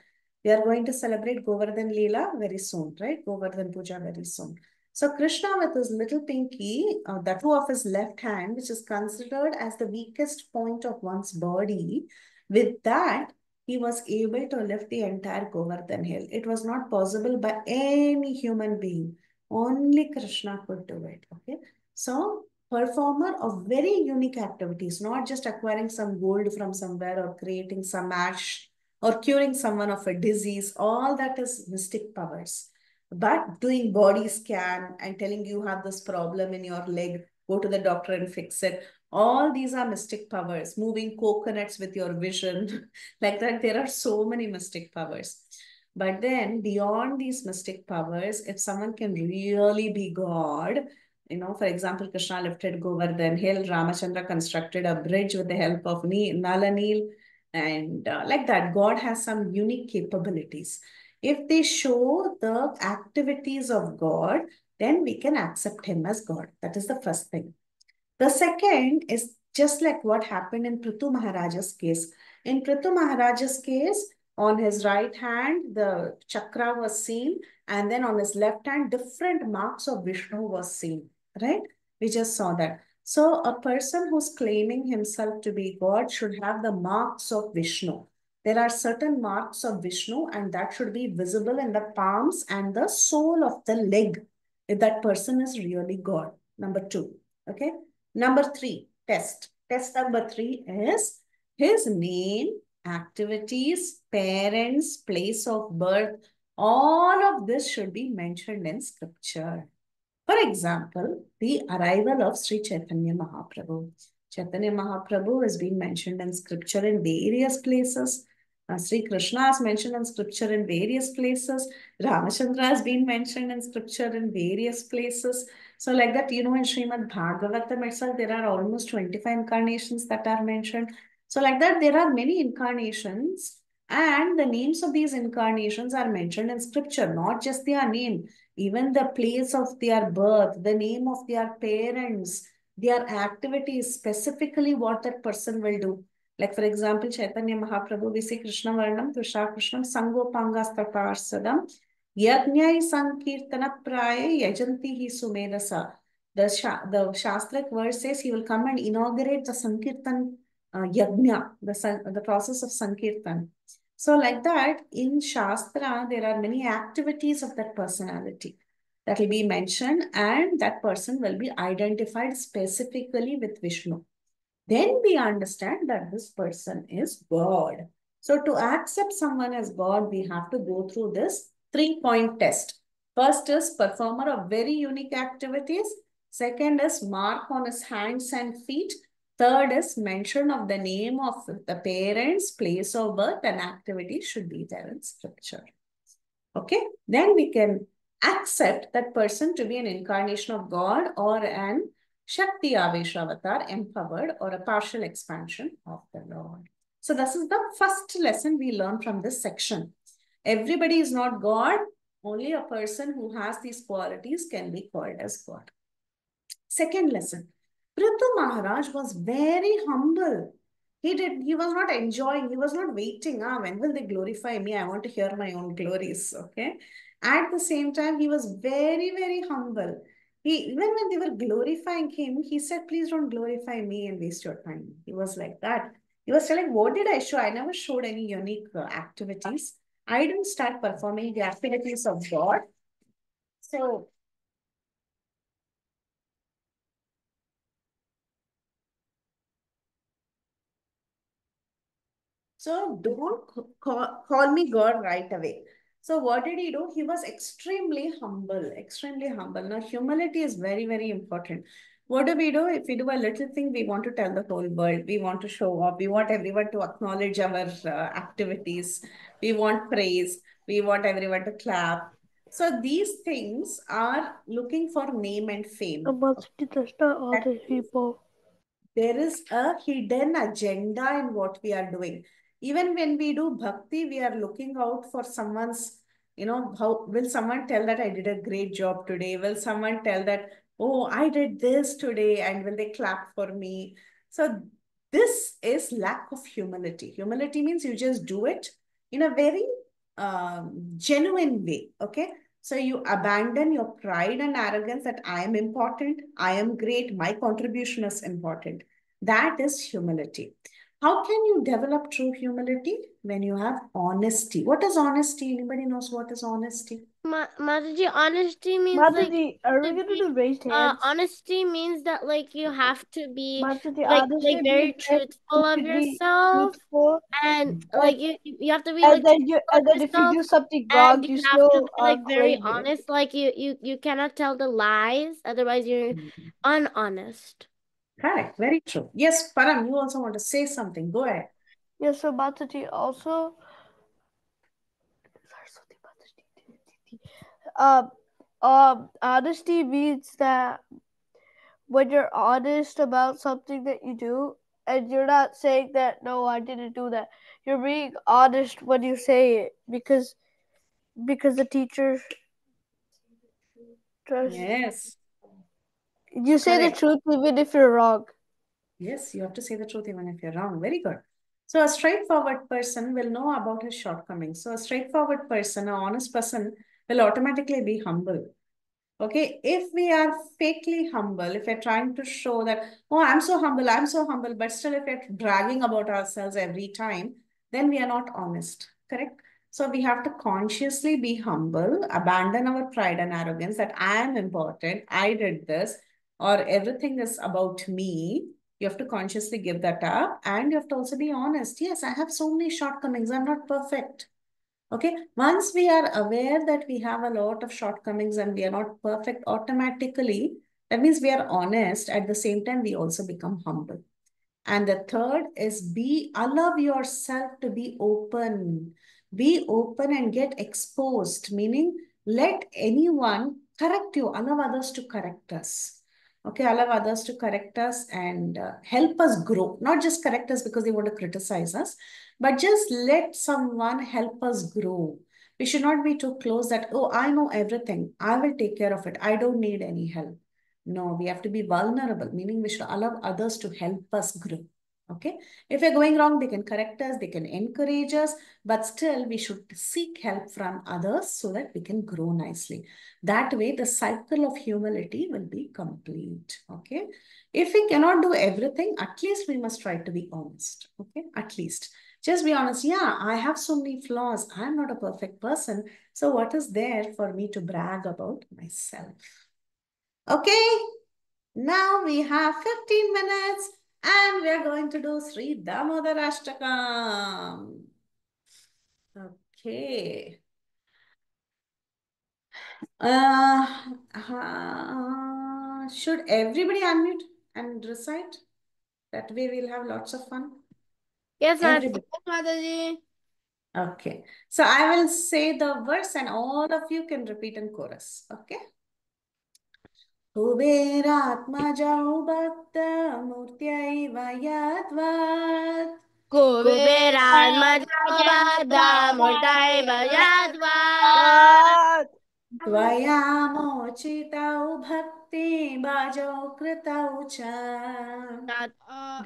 [SPEAKER 2] We are going to celebrate Govardhan Leela very soon, right? Govardhan Puja very soon. So Krishna with his little pinky, uh, that two of his left hand, which is considered as the weakest point of one's body, with that, he was able to lift the entire Govardhan hill. It was not possible by any human being. Only Krishna could do it, okay? So performer of very unique activities, not just acquiring some gold from somewhere or creating some ash or curing someone of a disease. All that is mystic powers. But doing body scan and telling you have this problem in your leg, go to the doctor and fix it. All these are mystic powers. Moving coconuts with your vision. (laughs) like that, there are so many mystic powers. But then beyond these mystic powers, if someone can really be God, you know, for example, Krishna lifted Govardhan hill, Ramachandra constructed a bridge with the help of Nalanil, and uh, like that, God has some unique capabilities. If they show the activities of God, then we can accept him as God. That is the first thing. The second is just like what happened in Prithu Maharaja's case. In Prithu Maharaja's case, on his right hand, the chakra was seen, and then on his left hand, different marks of Vishnu was seen right? We just saw that. So a person who's claiming himself to be God should have the marks of Vishnu. There are certain marks of Vishnu and that should be visible in the palms and the sole of the leg if that person is really God. Number two, okay? Number three, test. Test number three is his name, activities, parents, place of birth. All of this should be mentioned in scripture. For example, the arrival of Sri Chaitanya Mahaprabhu. Chaitanya Mahaprabhu has been mentioned in scripture in various places. Uh, Sri Krishna is mentioned in scripture in various places. Ramachandra has been mentioned in scripture in various places. So like that, you know, in Srimad Bhagavatam itself, there are almost 25 incarnations that are mentioned. So like that, there are many incarnations and the names of these incarnations are mentioned in scripture, not just their name even the place of their birth, the name of their parents, their activities, specifically what that person will do. Like for example, Chaitanya Mahaprabhu, we say Krishna Varnam, Krishna Krishnam, Sangopangastaparsadam, Yajnai Sankirtana Praya Yajanti Hi Sumedasa. The, Sha the Shastric verse says he will come and inaugurate the Sankirtan uh, Yajna, the, the process of Sankirtan. So, like that, in Shastra, there are many activities of that personality that will be mentioned, and that person will be identified specifically with Vishnu. Then we understand that this person is God. So, to accept someone as God, we have to go through this three point test. First is performer of very unique activities. Second is mark on his hands and feet. Third is mention of the name of the parents, place of birth, and activity should be there in scripture. Okay, then we can accept that person to be an incarnation of God or an Shakti Avesha avatar, empowered or a partial expansion of the Lord. So this is the first lesson we learn from this section. Everybody is not God. Only a person who has these qualities can be called as God. Second lesson. Prithu Maharaj was very humble. He did, he was not enjoying, he was not waiting. Ah, when will they glorify me? I want to hear my own glories. Okay. At the same time, he was very, very humble. He even when they were glorifying him, he said, please don't glorify me and waste your time. He was like that. He was telling, what did I show? I never showed any unique uh, activities. I didn't start performing the activities of God. So So don't call, call me God right away. So what did he do? He was extremely humble, extremely humble. Now, humility is very, very important. What do we do? If we do a little thing, we want to tell the whole world. We want to show up. We want everyone to acknowledge our uh, activities. We want praise. We want everyone to clap. So these things are looking for name and fame. There is a hidden agenda in what we are doing even when we do bhakti, we are looking out for someone's, you know, how will someone tell that I did a great job today? Will someone tell that, oh, I did this today and will they clap for me? So this is lack of humility. Humility means you just do it in a very um, genuine way. Okay. So you abandon your pride and arrogance that I am important, I am great, my contribution is important. That is humility. How can you develop true humility when you have honesty? What is honesty? Anybody knows what is honesty?
[SPEAKER 3] Ma- Mataji, honesty means like
[SPEAKER 4] are we gonna
[SPEAKER 3] be-
[SPEAKER 4] do raised
[SPEAKER 3] uh, honesty means that like you have to be
[SPEAKER 4] Mataji,
[SPEAKER 3] like like very truthful of
[SPEAKER 4] you should be
[SPEAKER 3] yourself
[SPEAKER 4] truthful,
[SPEAKER 3] and like you you have to be
[SPEAKER 4] and
[SPEAKER 3] like
[SPEAKER 4] then you and then if you do something wrong,
[SPEAKER 3] and
[SPEAKER 4] you
[SPEAKER 3] you have to be like
[SPEAKER 4] uh,
[SPEAKER 3] very
[SPEAKER 4] claim it.
[SPEAKER 3] honest like you you you cannot tell the lies otherwise you're unhonest
[SPEAKER 2] Correct. Very true. Yes, Param, you also want to say something. Go ahead.
[SPEAKER 4] Yes, so Mataji also. Um, um, honesty means that when you're honest about something that you do, and you're not saying that no, I didn't do that. You're being honest when you say it because because the teacher trust
[SPEAKER 2] Yes.
[SPEAKER 4] You say
[SPEAKER 2] Correct.
[SPEAKER 4] the truth even if you're wrong.
[SPEAKER 2] Yes, you have to say the truth even if you're wrong. Very good. So a straightforward person will know about his shortcomings. So a straightforward person, an honest person will automatically be humble. Okay, if we are fakely humble, if we're trying to show that, oh, I'm so humble, I'm so humble, but still if we're bragging about ourselves every time, then we are not honest, correct? So we have to consciously be humble, abandon our pride and arrogance that I am important, I did this, or everything is about me. You have to consciously give that up and you have to also be honest. Yes, I have so many shortcomings. I'm not perfect. Okay, once we are aware that we have a lot of shortcomings and we are not perfect automatically, that means we are honest. At the same time, we also become humble. And the third is be, allow yourself to be open. Be open and get exposed, meaning let anyone correct you, allow others to correct us. Okay, allow others to correct us and uh, help us grow. Not just correct us because they want to criticize us, but just let someone help us grow. We should not be too close that, oh, I know everything. I will take care of it. I don't need any help. No, we have to be vulnerable, meaning we should allow others to help us grow. Okay. If we're going wrong, they can correct us, they can encourage us, but still we should seek help from others so that we can grow nicely. That way, the cycle of humility will be complete. Okay. If we cannot do everything, at least we must try to be honest. Okay. At least Just be honest. Yeah, I have so many flaws. I'm not a perfect person. So, what is there for me to brag about myself? Okay, now we have 15 minutes and we are going to do Sri Damodar Ashtakam. Okay. Uh, uh, should everybody unmute and recite? That way we'll have lots of fun.
[SPEAKER 3] Yes.
[SPEAKER 2] Everybody.
[SPEAKER 4] Mataji.
[SPEAKER 2] Okay. So I will say the verse and all of you can repeat in chorus. Okay. कुबेरात्मजौ भक्तमूर्त्यैव यद्वत्।
[SPEAKER 3] कुबेरात्मजामृतैव यद्वा
[SPEAKER 2] त्वया मोचितौ भक्तिबाजौ कृतौ च।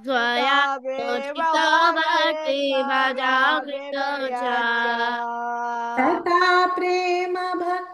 [SPEAKER 3] त्वया मोचितो भक्तिभाजाकृतो च।
[SPEAKER 2] तथा प्रेम भक्तिं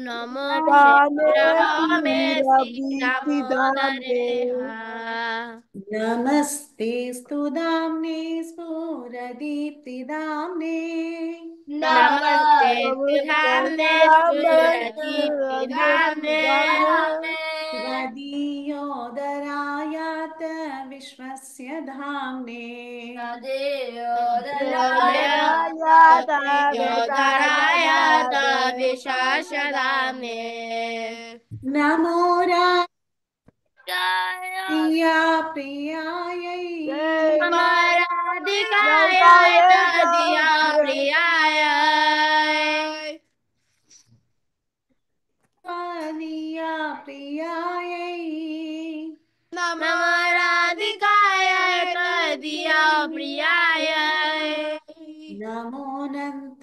[SPEAKER 3] नमो
[SPEAKER 2] नमस्ते स्तुदाम्ने स्फुरदीप्तिदाम्ने
[SPEAKER 3] नमस्ते स्तुदाम्ने स्फुरदीप्तिदाम्ने
[SPEAKER 2] त्वदीयोदरा विश्वस्य धाम्ने।
[SPEAKER 3] विशासदाम्ने
[SPEAKER 2] नमो राया प्रियायै
[SPEAKER 3] प्रियाय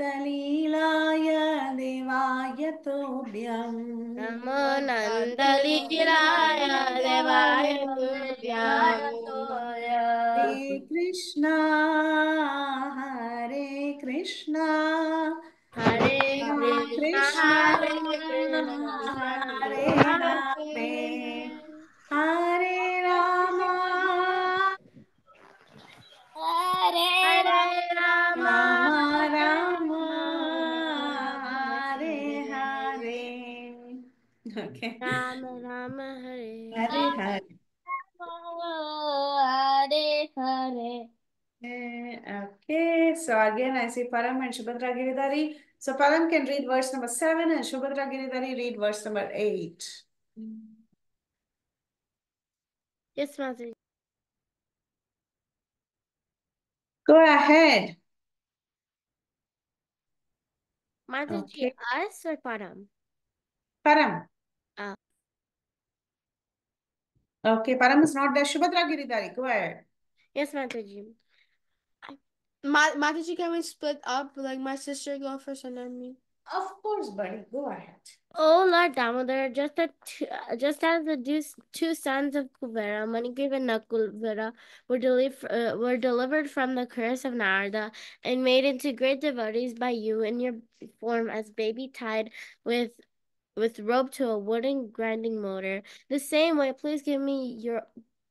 [SPEAKER 2] नन्तलीलाय देवाय तोभ्यम्
[SPEAKER 3] नमो नन्दलीलाय देवाय तुभ्याय
[SPEAKER 2] हरे कृष्णा हरे कृष्णा
[SPEAKER 3] हरे
[SPEAKER 2] कृष्णा
[SPEAKER 3] कृष्ण
[SPEAKER 2] हरे हरे Okay.
[SPEAKER 3] Ram Ram Hare
[SPEAKER 2] Hare Hare.
[SPEAKER 3] Hare Hare
[SPEAKER 2] Eh, Okay, so again I see Param and Shubhadra Giridhari. So Param can read verse number seven and Shubhadra Giridhari read verse number eight.
[SPEAKER 3] Yes, Mother.
[SPEAKER 2] Go ahead.
[SPEAKER 3] Mother,
[SPEAKER 2] Okay.
[SPEAKER 3] us or Param?
[SPEAKER 2] Param. Okay, Param is not there. Shubhadra Giridhari, go ahead.
[SPEAKER 3] Yes, Mataji.
[SPEAKER 4] Ma- Mataji, can we split up? Like my sister go first and then me.
[SPEAKER 2] Of course, buddy, go ahead.
[SPEAKER 3] Oh Lord Damodar, just the just as the two, two sons of Kuvera, Manigriva and Nakuvera, were, deliv- uh, were delivered from the curse of Narada and made into great devotees by you in your form as baby tied with with rope to a wooden grinding mortar. The same way, please give me your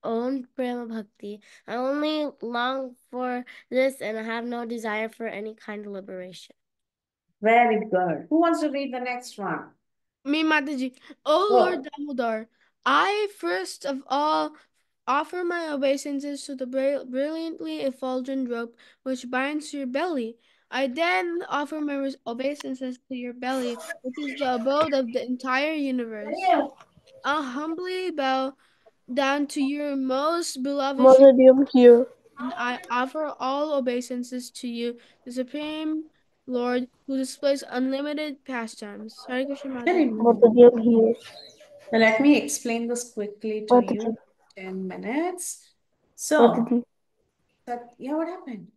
[SPEAKER 3] own prema bhakti. I only long for this and I have no desire for any kind of liberation.
[SPEAKER 2] Very good. Who wants to read the next one?
[SPEAKER 4] Me, Mataji. Oh
[SPEAKER 2] Go.
[SPEAKER 4] Lord Damodar, I first of all offer my obeisances to the brilliantly effulgent rope which binds to your belly. I then offer my obeisances to your belly, which is the abode of the entire universe. I'll humbly bow down to your most beloved Shri-
[SPEAKER 5] here.
[SPEAKER 4] and I offer all obeisances to you, the Supreme Lord, who displays unlimited pastimes. Hare Krishna
[SPEAKER 2] Very
[SPEAKER 4] Mataji.
[SPEAKER 5] here.
[SPEAKER 2] Let me explain this quickly to
[SPEAKER 5] What
[SPEAKER 2] you.
[SPEAKER 5] did
[SPEAKER 2] 10 minutes. So,
[SPEAKER 5] you?
[SPEAKER 2] that, yeah, what happened?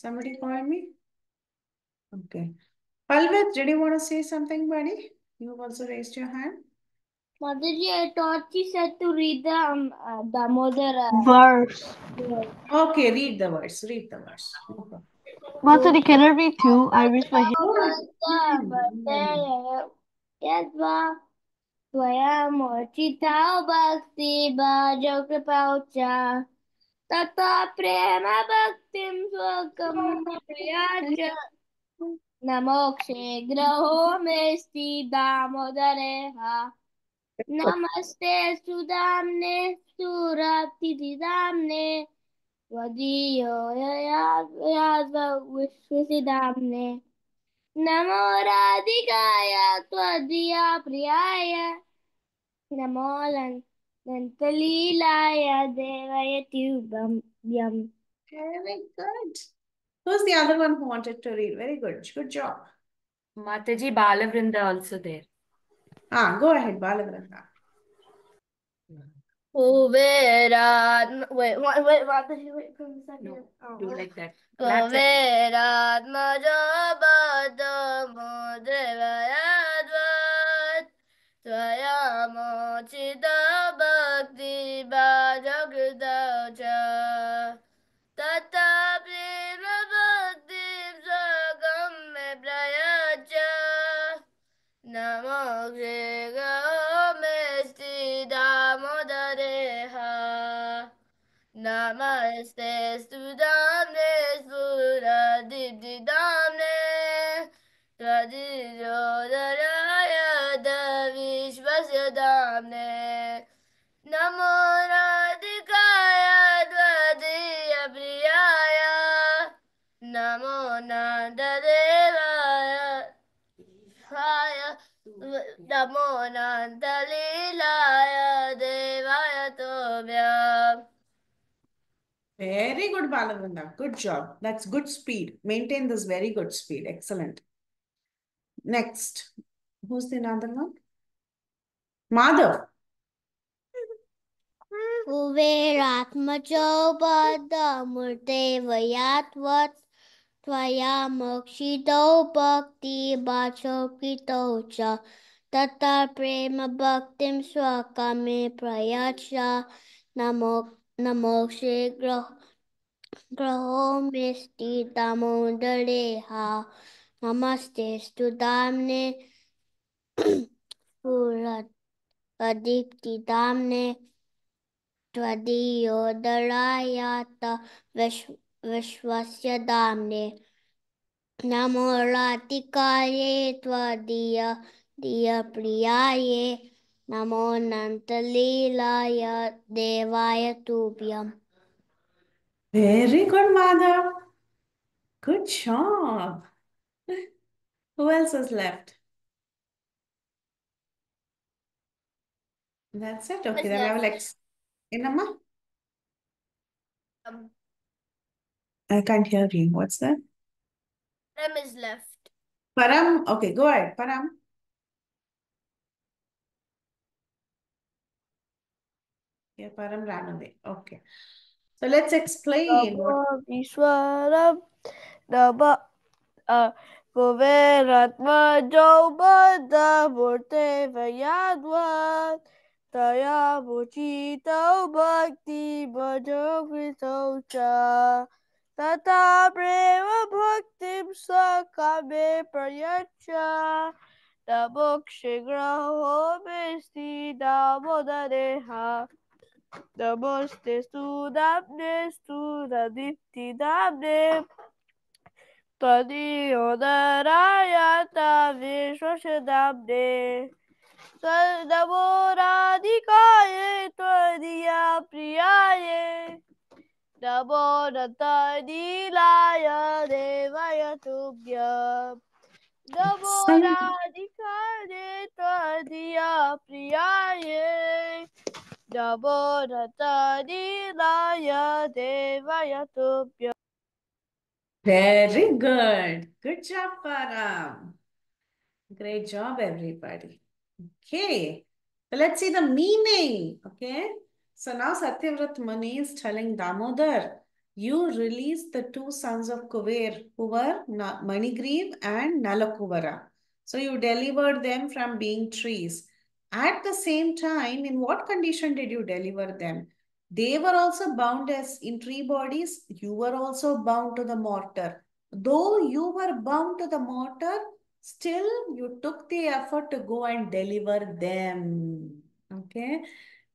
[SPEAKER 2] Somebody called me? Okay. Palvit, did you want to say something, buddy? You also raised your hand.
[SPEAKER 5] Mataji, I thought she said to read the um, uh, Damodar. Uh,
[SPEAKER 6] Verse.
[SPEAKER 2] Okay, read the verse. Read the verse. No problem.
[SPEAKER 6] Mataji, can I read too? I read my
[SPEAKER 5] Yadva Swaya Mochita Bhakti Bhajo Kripaucha तथा प्रेम भक्तिं स्वकमया च न मोक्षे ग्रहो नमस्ते सुदाम्ने सुराप्तिदाम्ने वदीयो यादव विश्वसिदाम्ने। नमो राधिकाय, त्वदीया प्रियाय। नमो लङ्क Nantalilaya Devaya Tubam.
[SPEAKER 2] Very good. Who's the other one who wanted to read? Very good. Good job.
[SPEAKER 7] Mataji Balavrinda also there.
[SPEAKER 2] Ah, go ahead, Balavrinda.
[SPEAKER 8] Kuverat, wait, wait, wait, Mataji, wait for a second.
[SPEAKER 7] No,
[SPEAKER 8] oh.
[SPEAKER 7] do like that. Kuverat
[SPEAKER 8] Majabada Mudrivayadvat Tvaya Mochidam Tata prema bhakti swagam me prayacha Namo Gregao Mesti Damodareha. Namaste Sudamne Nandalilaya Devaya Tobya
[SPEAKER 2] Very good, Balavranda. Good job. That's good speed. Maintain this very good speed. Excellent. Next. Who's the another one? Madhav.
[SPEAKER 5] कुबेरात्मजो बद्धमूर्तेवयात्वत् त्वया मोक्षितो भक्तिभाचोपितो च तथा प्रेम भक्तिं स्वकामे प्रयाच नमो नमोक्षे ग्रह ग्रहो मेस्ति दामोदरेहा नमस्ते स्तुदाम्ने पुरदीप्तिदाम्ने त्वदीयोदरायात विश्व विश्वस्य दाम्ने नमो रातिकाये त्वदीय പ്രിയായേ നമോ നന്ദലീലായ ദേവായ തൂപ്യം
[SPEAKER 2] very good Madhav good job Who else is left? That's it. Okay, then I will ex. Inamma?
[SPEAKER 8] Um,
[SPEAKER 2] I can't hear you. What's that?
[SPEAKER 8] Param is left.
[SPEAKER 2] Param, okay, go ahead. Param. Param ran away. Okay. So let's explain
[SPEAKER 6] Vishwaram Nama uh, Kuveratmajo Badamurte Vayadvat Taya Muchito Bhakti Bhajagrito Cha Tata Prema Bhaktim Sakame Prayacha Namo The boys they stood up, they stood up, lifted up, they तदीयोदरायता विश्वशताब्दे तदबोराधिकाये
[SPEAKER 2] त्वदीया
[SPEAKER 6] प्रियाये दबोरतदीलाय देवाय तुभ्य दबोराधिकाये त्वदीया प्रियाये
[SPEAKER 2] Very good. Good job, Param. Great job, everybody. Okay. So let's see the meaning. Okay. So now Satyavrat Muni is telling Damodar, you released the two sons of Kuver who were Manigriv and Nalakuvara. So you delivered them from being trees. At the same time, in what condition did you deliver them? They were also bound as in three bodies. You were also bound to the mortar. Though you were bound to the mortar, still you took the effort to go and deliver them. Okay.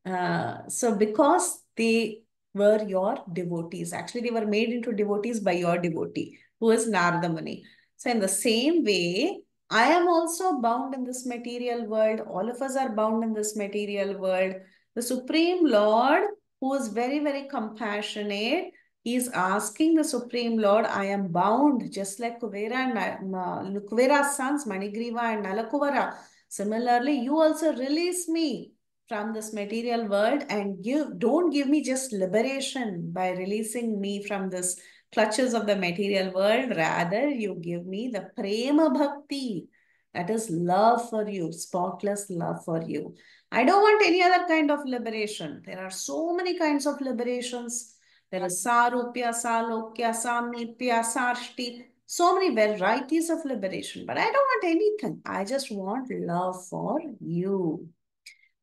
[SPEAKER 2] Uh, so because they were your devotees, actually they were made into devotees by your devotee, who is Narada Muni. So in the same way, I am also bound in this material world. All of us are bound in this material world. The Supreme Lord, who is very, very compassionate, is asking the Supreme Lord, I am bound, just like Kuvera and uh, Kuvera's sons, Manigriva and Nalakuvara. Similarly, you also release me from this material world and give don't give me just liberation by releasing me from this clutches of the material world. Rather, you give me the prema bhakti. That is love for you, spotless love for you. I don't want any other kind of liberation. There are so many kinds of liberations. There is sarupya, salokya, samipya, sarshti. So many varieties of liberation. But I don't want anything. I just want love for you.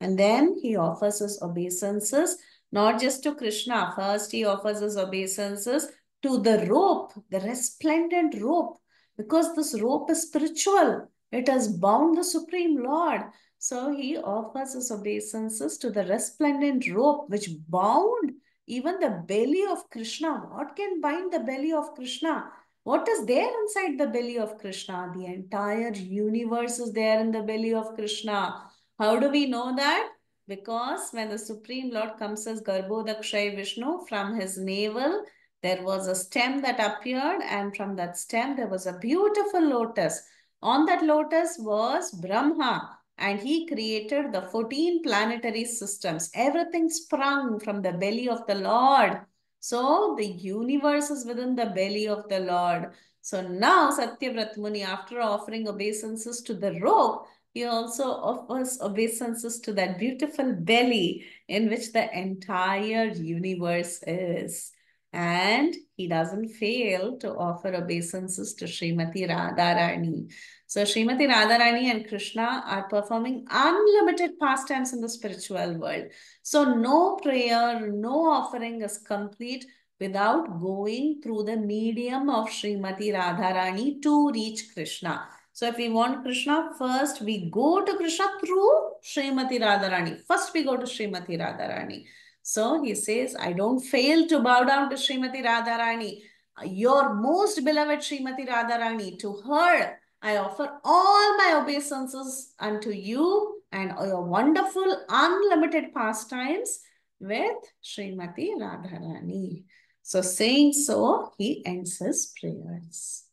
[SPEAKER 2] And then he offers his obeisances, not just to Krishna. First, he offers his obeisances to the rope, the resplendent rope, because this rope is spiritual. It has bound the Supreme Lord. So he offers his obeisances to the resplendent rope, which bound even the belly of Krishna. What can bind the belly of Krishna? What is there inside the belly of Krishna? The entire universe is there in the belly of Krishna. How do we know that? Because when the Supreme Lord comes as Garbhodakshay Vishnu, from his navel, there was a stem that appeared, and from that stem, there was a beautiful lotus. On that lotus was Brahma, and he created the 14 planetary systems. Everything sprung from the belly of the Lord. So the universe is within the belly of the Lord. So now Satyavrat Muni, after offering obeisances to the rope, he also offers obeisances to that beautiful belly in which the entire universe is. And he doesn't fail to offer obeisances to Srimati Radharani. So Srimati Radharani and Krishna are performing unlimited pastimes in the spiritual world. So no prayer, no offering is complete without going through the medium of Srimati Radharani to reach Krishna. So if we want Krishna, first we go to Krishna through Srimati Radharani. First we go to Srimati Radharani. So he says, I don't fail to bow down to Srimati Radharani, your most beloved Srimati Radharani. To her, I offer all my obeisances unto you and your wonderful unlimited pastimes with Srimati Radharani. So saying so, he ends his prayers.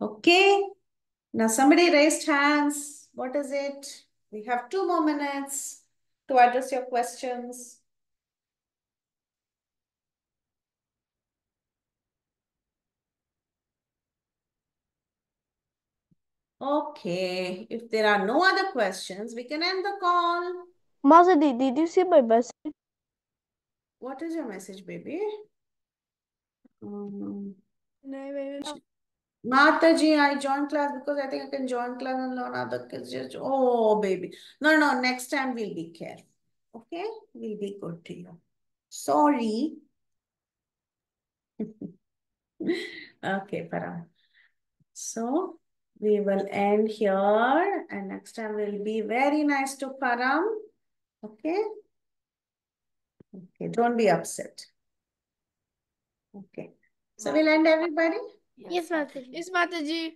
[SPEAKER 2] Okay. Now somebody raised hands. What is it? We have two more minutes to address your questions. Okay, if there are no other questions, we can end the call.
[SPEAKER 4] Mazadi, did you see my message?
[SPEAKER 2] What is your message, baby? Um, no, baby. Mataji, I joined class because I think I can join class and learn other kids. Just, oh, baby. No, no, next time we'll be careful. Okay? We'll be good to you. Sorry. (laughs) okay, Param. So, we will end here and next time we'll be very nice to Param. Okay? Okay, don't be upset. Okay. So we'll end everybody.
[SPEAKER 3] Yes, Mataji.
[SPEAKER 4] Yes, Mataji.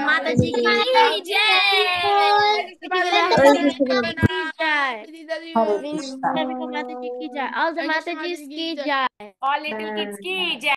[SPEAKER 2] माता
[SPEAKER 3] जी की जय